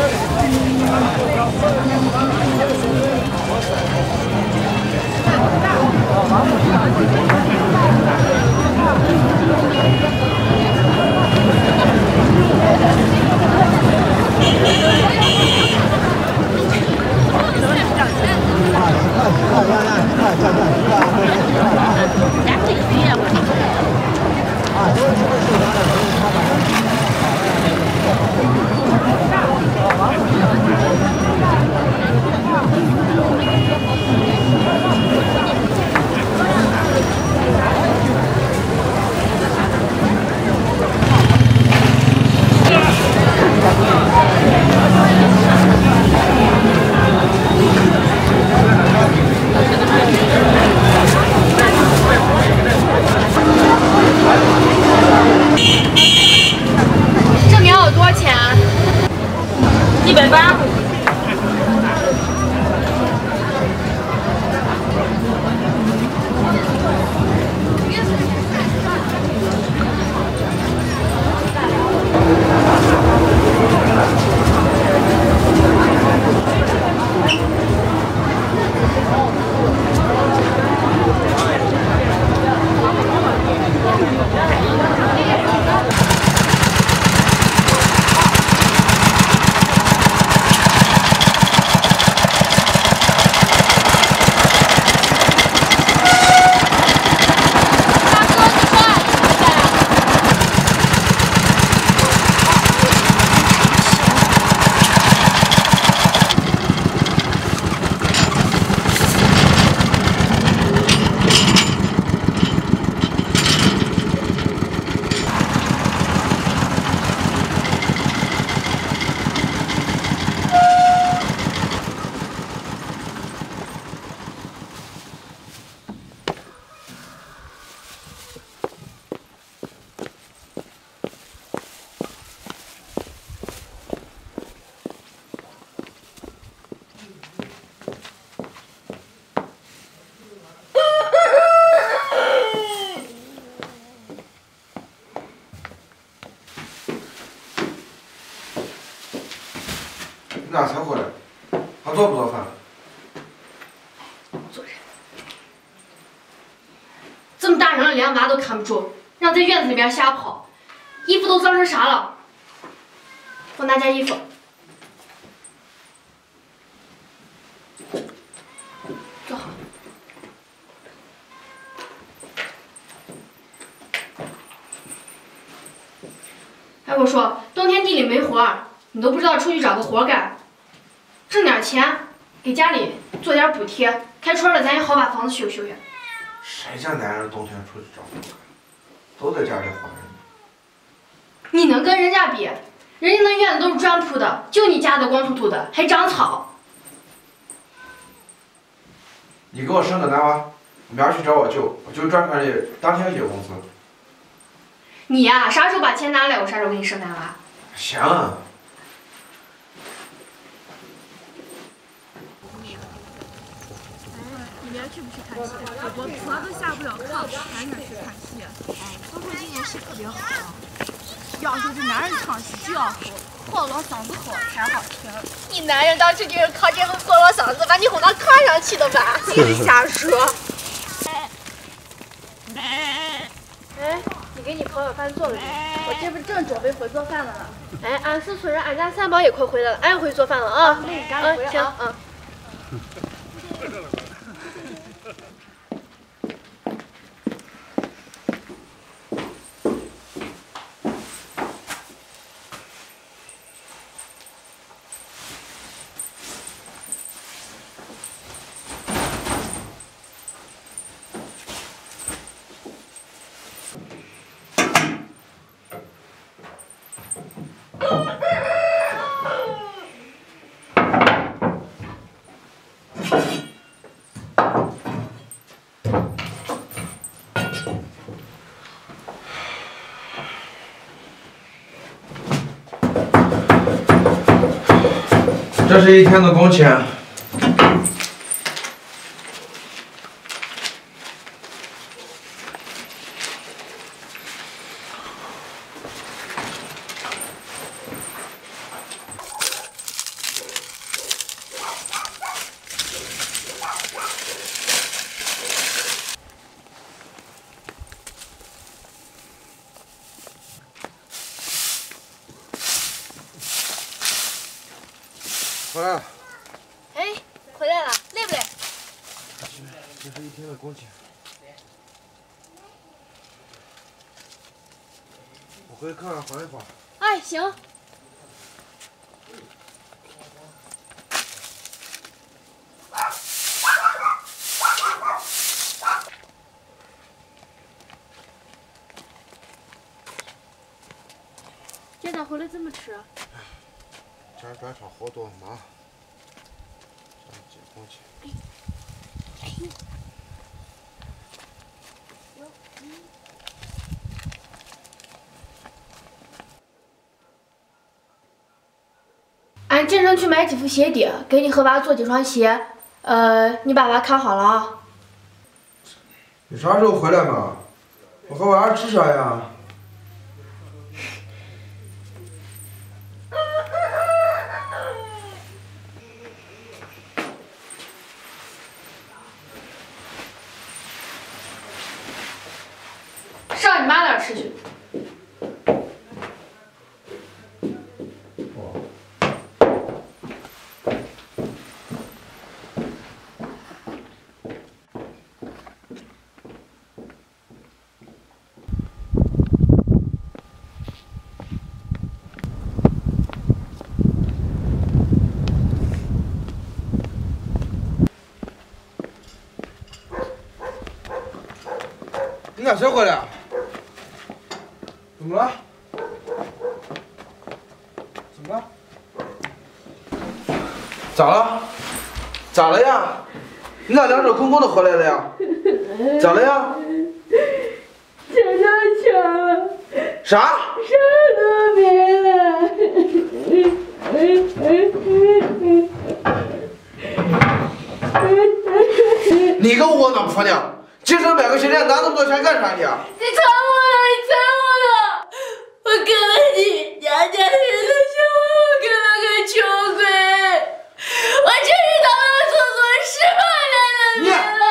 这棉一百八。你咋才回来？还做不做饭？这么大人了，连娃都看不住，让在院子里边瞎跑，衣服都脏成啥了？我拿件衣服。坐好。哎，我说，冬天地里没活儿，你都不知道出去找个活干，点钱，给家里做点补贴，开春了咱也好把房子修修呀。谁家男人冬天出去找活干？都在家里花着呢。你能跟人家比？人家那院子都是砖铺的，就你家的光秃秃的，还长草。你给我生个男娃，明儿去找我舅，我舅专款里当天结工资。你呀、啥时候把钱拿来，我啥时候给你生男娃。行，你明儿去不去看戏？我婆都下不了炕，还能去看戏？都说今年戏特别好，要说这男人唱戏就要吼，破锣嗓子吼才好听。你男人当时就是靠这个破锣嗓子把你哄到炕上去的吧？净瞎说。哎，你给你朋友饭做了没？我这不正准备回做饭了呢。哎，俺四村人，俺家三宝也快回来了，俺也回做饭了啊。那你赶紧回来行啊啊。这是一天的工钱。回来了。哎，回来了，累不累？这是一天的工钱。我回去看看黄一花。哎，行。回来这么迟？今儿砖厂好多，忙。上接工去。俺进城去买几副鞋底，给你和娃做几双鞋。呃，你把娃看好了啊。你啥时候回来嘛？我和娃吃啥呀？上你妈那儿吃去。你哪时候回来？怎么了？怎么了？咋了？咋了呀？你咋两手空空的回来了呀？咋了呀？钱都抢了，啥？啥都没了。你个窝囊婆娘！进城买个鞋垫拿那么多钱干啥你？你抢我了，你抢我了！我给了你，娘家人的笑话我跟了个穷鬼，我真是当了祖宗十八年的命了！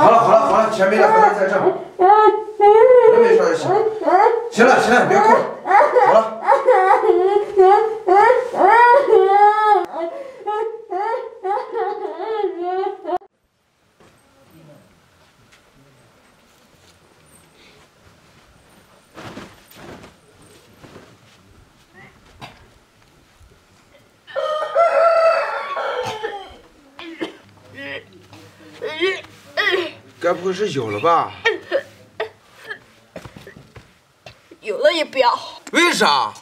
好了好了好了，钱没了，回来再挣。真没事就行。行了行了，别哭了。好了。该不会是有了吧？有了也不要，为啥？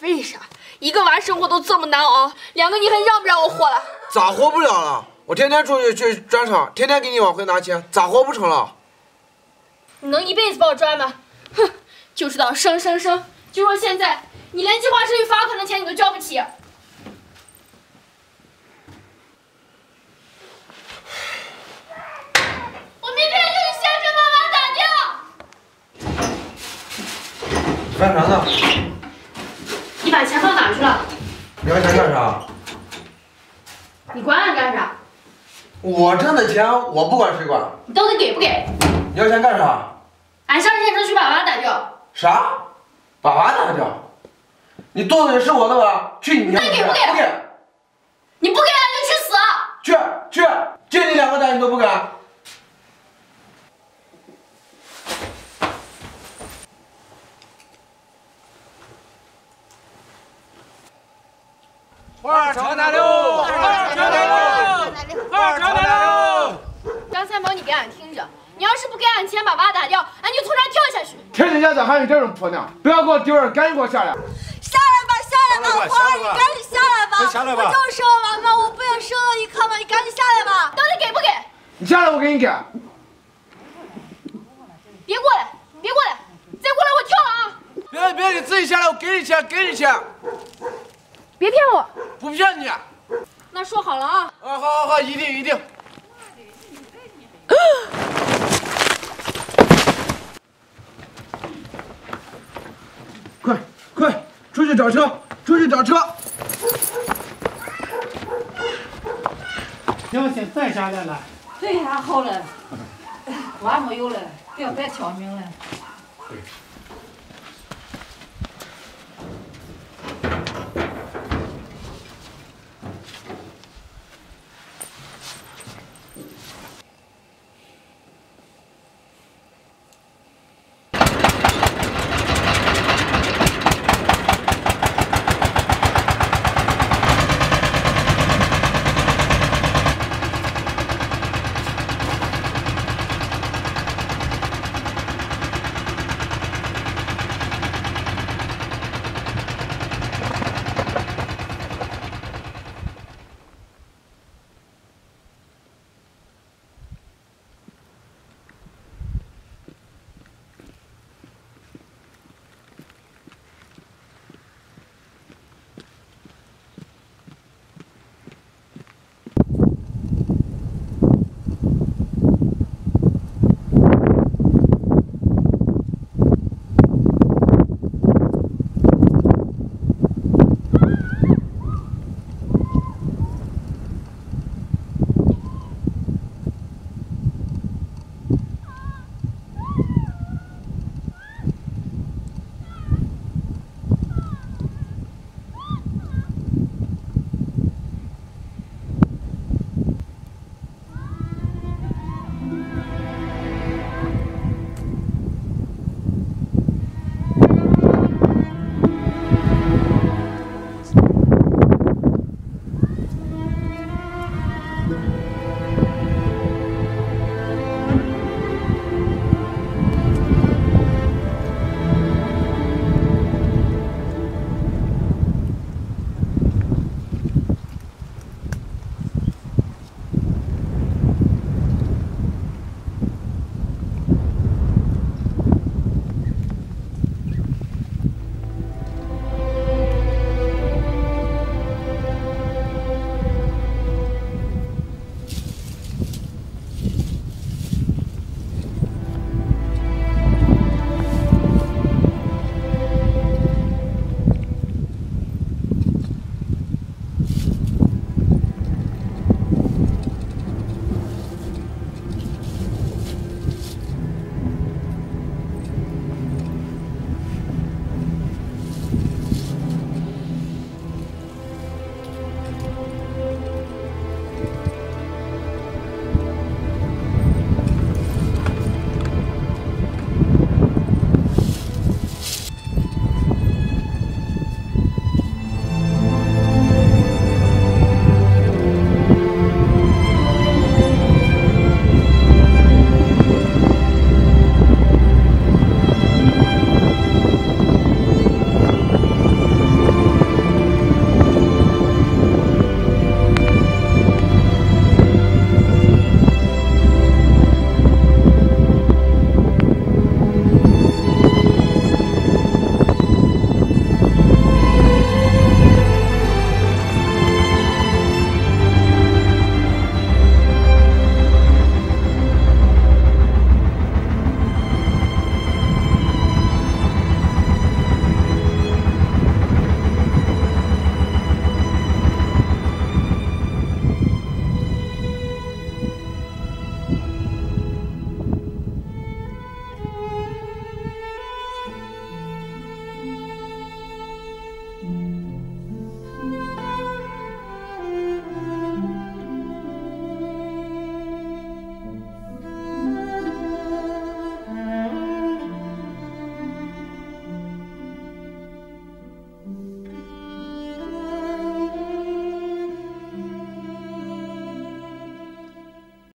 为啥？一个娃生活都这么难熬，两个你还让不让我活了？咋活不了了？我天天出去去砖厂，天天给你往回拿钱，咋活不成了？你能一辈子抱砖吗？哼，就知道生生生！就说现在，你连计划生育罚款的钱你都交不起。明天就去县城把娃打掉。干啥呢？你把钱放哪去了？你要钱干啥？你管俺干啥？我挣的钱我不管谁管。你到底给不给？你要钱干啥？俺上县城去把娃打掉。啥？把娃打掉？你肚子里是我的娃，去你娘的！那给不给不给？你不给俺就去死！去去，借你两个胆你都不敢。二朝南路，二朝南路，二朝南路。张三宝，你给俺听着，你要是不给俺钱把娃打掉，俺就从这儿跳下去。天底下咋还有这种婆娘？不要给我丢人，赶紧给我下来！下来吧，下来吧，花儿，你赶紧下来吧！下来吧我就生完嘛，我不也生了一颗吗？你赶紧下来吧！到底给不给？你下来，我给你给。别过来，别过来，再过来我跳了啊！别别，你自己下来，我给你钱，给你钱，别骗我。不骗你。啊，那说好了啊。啊好好好，一定一定。快快，出去找车，出去找车。要先再下来了，这下好了，娃没有了，不要别挑明了。对